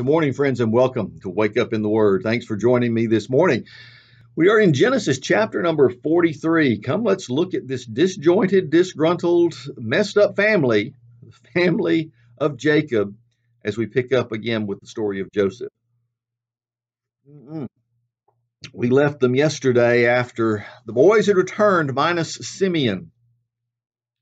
Good morning, friends, and welcome to Wake Up in the Word. Thanks for joining me this morning. We are in Genesis chapter number 43. Come, let's look at this disjointed, disgruntled, messed up family, the family of Jacob, as we pick up again with the story of Joseph. Mm-mm. We left them yesterday after the boys had returned, minus Simeon,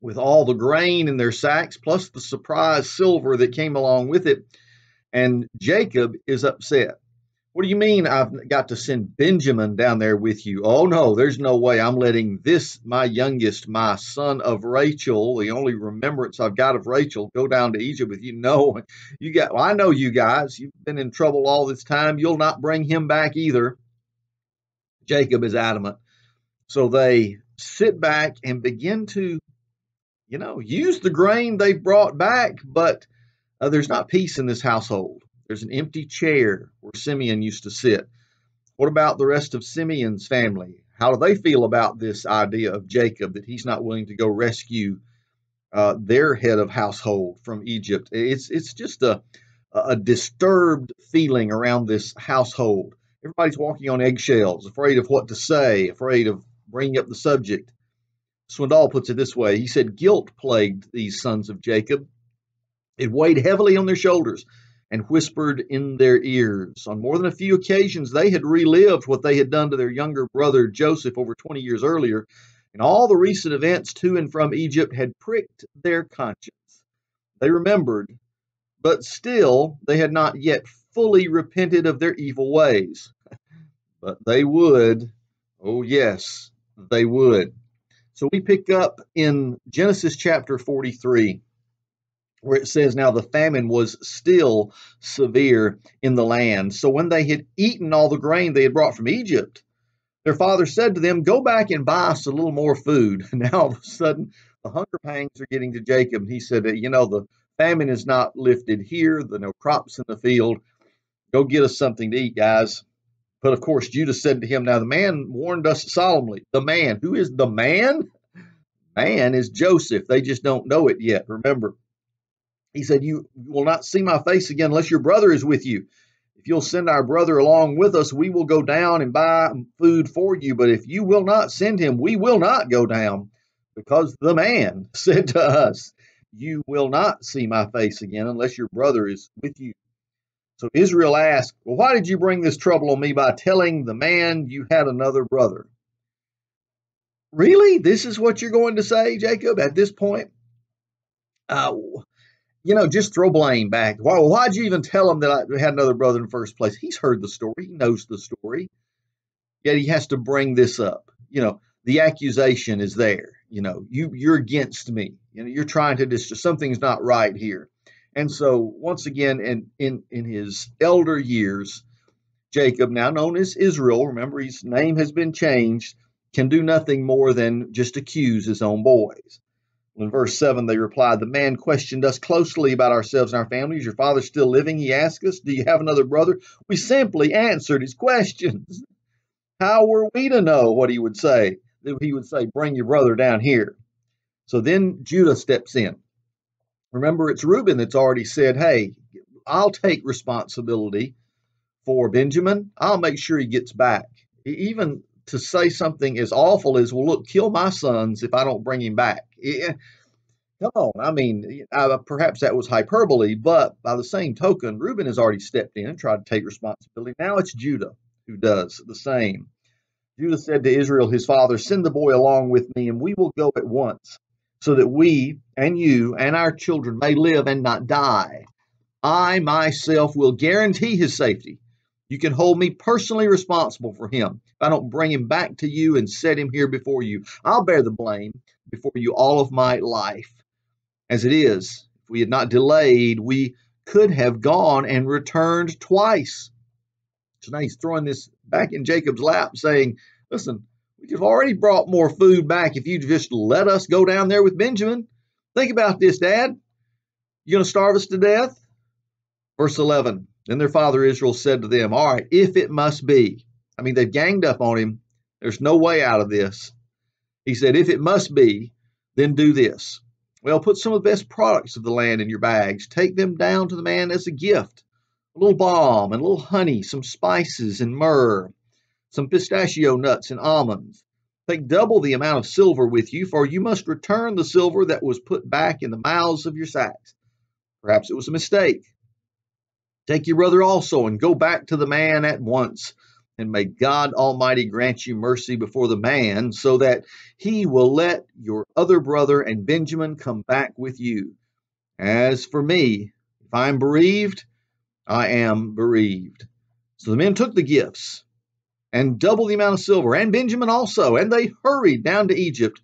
with all the grain in their sacks, plus the surprise silver that came along with it and Jacob is upset. What do you mean I've got to send Benjamin down there with you? Oh, no, there's no way I'm letting this, my youngest, my son of Rachel, the only remembrance I've got of Rachel, go down to Egypt with you. No, you got, well, I know you guys. You've been in trouble all this time. You'll not bring him back either. Jacob is adamant. So they sit back and begin to, you know, use the grain they've brought back, but uh, there's not peace in this household. There's an empty chair where Simeon used to sit. What about the rest of Simeon's family? How do they feel about this idea of Jacob that he's not willing to go rescue uh, their head of household from Egypt? It's it's just a a disturbed feeling around this household. Everybody's walking on eggshells, afraid of what to say, afraid of bringing up the subject. Swindoll puts it this way. He said, Guilt plagued these sons of Jacob. It weighed heavily on their shoulders and whispered in their ears. On more than a few occasions, they had relived what they had done to their younger brother Joseph over 20 years earlier, and all the recent events to and from Egypt had pricked their conscience. They remembered, but still they had not yet fully repented of their evil ways. but they would. Oh, yes, they would. So we pick up in Genesis chapter 43 where it says, Now the famine was still severe in the land. So when they had eaten all the grain they had brought from Egypt, their father said to them, Go back and buy us a little more food. Now all of a sudden, the hunger pangs are getting to Jacob. He said, You know, the famine is not lifted here, the no crops in the field. Go get us something to eat, guys. But of course, Judah said to him, Now the man warned us solemnly. The man, who is the man? Man is Joseph. They just don't know it yet. Remember, he said, You will not see my face again unless your brother is with you. If you'll send our brother along with us, we will go down and buy food for you. But if you will not send him, we will not go down. Because the man said to us, You will not see my face again unless your brother is with you. So Israel asked, Well, why did you bring this trouble on me by telling the man you had another brother? Really? This is what you're going to say, Jacob, at this point? Uh, you know, just throw blame back. Why, why'd you even tell him that I had another brother in the first place? He's heard the story. He knows the story. Yet he has to bring this up. You know, the accusation is there. You know, you you're against me. You know, you're trying to just something's not right here. And so once again, in in in his elder years, Jacob, now known as Israel, remember his name has been changed, can do nothing more than just accuse his own boys. In verse 7, they replied, The man questioned us closely about ourselves and our families. Your father still living? He asked us, Do you have another brother? We simply answered his questions. How were we to know what he would say? That he would say, Bring your brother down here. So then Judah steps in. Remember, it's Reuben that's already said, Hey, I'll take responsibility for Benjamin. I'll make sure he gets back. Even to say something as awful as, well, look, kill my sons if I don't bring him back. Yeah, come on. I mean, uh, perhaps that was hyperbole, but by the same token, Reuben has already stepped in and tried to take responsibility. Now it's Judah who does the same. Judah said to Israel, his father, Send the boy along with me, and we will go at once, so that we and you and our children may live and not die. I myself will guarantee his safety you can hold me personally responsible for him. If I don't bring him back to you and set him here before you, I'll bear the blame before you all of my life. As it is, if we had not delayed, we could have gone and returned twice. So now he's throwing this back in Jacob's lap, saying, Listen, we have already brought more food back if you'd just let us go down there with Benjamin. Think about this, Dad. You're going to starve us to death? Verse 11 then their father Israel said to them, All right, if it must be. I mean, they've ganged up on him. There's no way out of this. He said, If it must be, then do this. Well, put some of the best products of the land in your bags. Take them down to the man as a gift a little balm and a little honey, some spices and myrrh, some pistachio nuts and almonds. Take double the amount of silver with you, for you must return the silver that was put back in the mouths of your sacks. Perhaps it was a mistake. Take your brother also and go back to the man at once. And may God Almighty grant you mercy before the man, so that he will let your other brother and Benjamin come back with you. As for me, if I am bereaved, I am bereaved. So the men took the gifts and double the amount of silver, and Benjamin also. And they hurried down to Egypt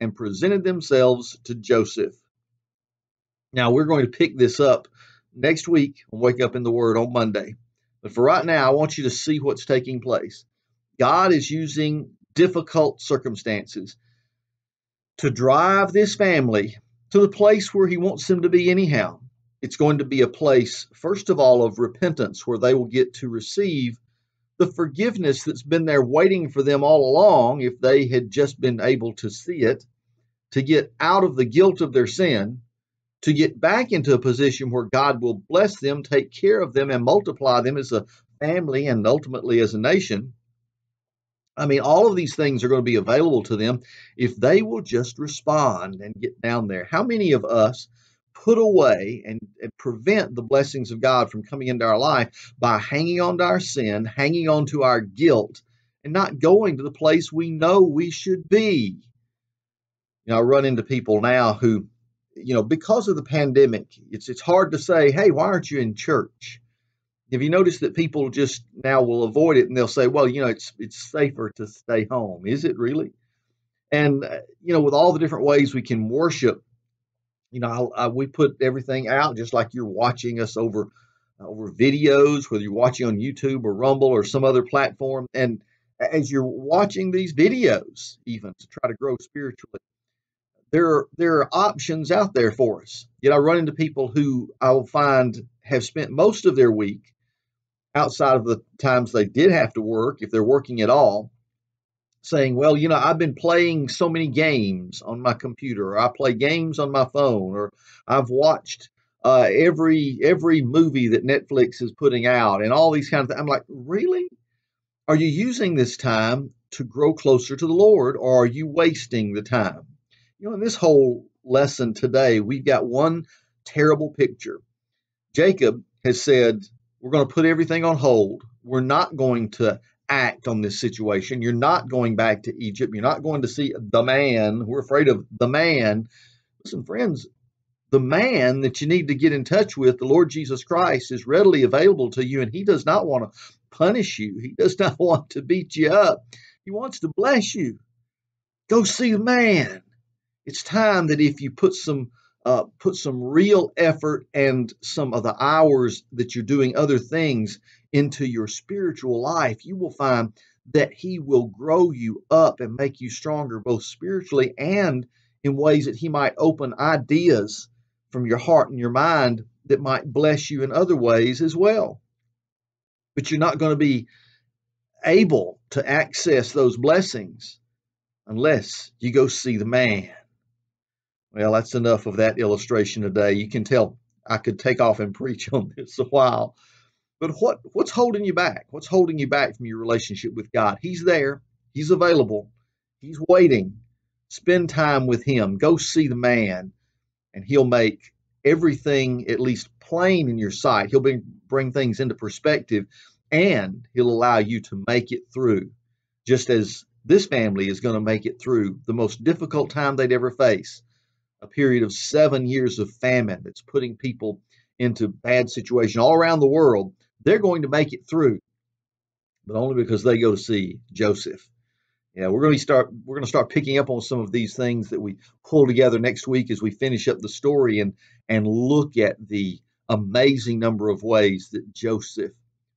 and presented themselves to Joseph. Now, we're going to pick this up next week and wake up in the Word on Monday. But for right now, I want you to see what's taking place. God is using difficult circumstances to drive this family to the place where He wants them to be, anyhow. It's going to be a place, first of all, of repentance, where they will get to receive the forgiveness that's been there waiting for them all along if they had just been able to see it, to get out of the guilt of their sin, to get back into a position where God will bless them, take care of them, and multiply them as a family and ultimately as a nation. I mean, all of these things are going to be available to them if they will just respond and get down there. How many of us put away and, and, prevent the blessings of God from coming into our life by hanging on to our sin, hanging on to our guilt, and not going to the place we know we should be. You know, I run into people now who, you know, because of the pandemic, it's it's hard to say, hey, why aren't you in church? Have you noticed that people just now will avoid it and they'll say, well, you know, it's it's safer to stay home. Is it really? And uh, you know, with all the different ways we can worship you know, I, I, we put everything out just like you're watching us over over videos, whether you're watching on YouTube or Rumble or some other platform. And as you're watching these videos, even to try to grow spiritually, there are, there are options out there for us. Yet I run into people who I will find have spent most of their week outside of the times they did have to work, if they're working at all, saying, well, you know, I've been playing so many games on my computer, or I play games on my phone, or I've watched uh, every every movie that Netflix is putting out, and all these kind of things. I'm like, really? Are you using this time to grow closer to the Lord, or are you wasting the time? You know, in this whole lesson today, we've got one terrible picture. Jacob has said, We're going to put everything on hold. We're not going to act on this situation. You're not going back to Egypt. You're not going to see the man. We're afraid of the man. Listen, friends, the man that you need to get in touch with, the Lord Jesus Christ, is readily available to you, and He does not want to punish you. He does not want to beat you up. He wants to bless you. Go see the man. It's time that if you put some uh, put some real effort and some of the hours that you're doing other things into your spiritual life, you will find that He will grow you up and make you stronger, both spiritually and in ways that He might open ideas from your heart and your mind that might bless you in other ways as well. But you're not going to be able to access those blessings unless you go see the man. Well, that's enough of that illustration today. You can tell I could take off and preach on this a while. But what what's holding you back? What's holding you back from your relationship with God? He's there. He's available. He's waiting. Spend time with him. Go see the man and he'll make everything at least plain in your sight. He'll bring bring things into perspective and he'll allow you to make it through just as this family is going to make it through the most difficult time they'd ever face a period of seven years of famine that's putting people into bad situation all around the world they're going to make it through, but only because they go to see Joseph. Yeah, we're going to start. We're going to start picking up on some of these things that we pull together next week as we finish up the story and and look at the amazing number of ways that Joseph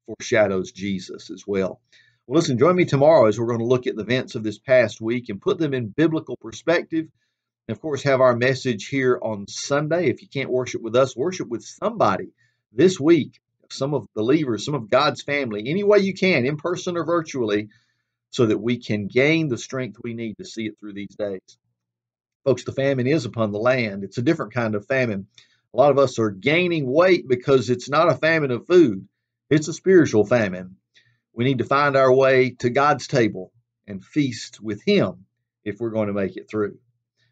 foreshadows Jesus as well. Well, listen, join me tomorrow as we're going to look at the events of this past week and put them in biblical perspective. And of course, have our message here on Sunday. If you can't worship with us, worship with somebody this week some of believers, some of God's family, any way you can, in person or virtually, so that we can gain the strength we need to see it through these days. Folks, the famine is upon the land. It's a different kind of famine. A lot of us are gaining weight because it's not a famine of food, It's a spiritual famine. We need to find our way to God's table and feast with Him if we're going to make it through.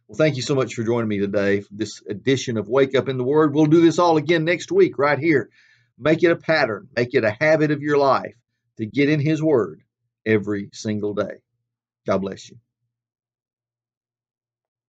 Well, thank you so much for joining me today for this edition of Wake Up in the Word. We'll do this all again next week, right here. Make it a pattern, make it a habit of your life to get in His Word every single day. God bless you.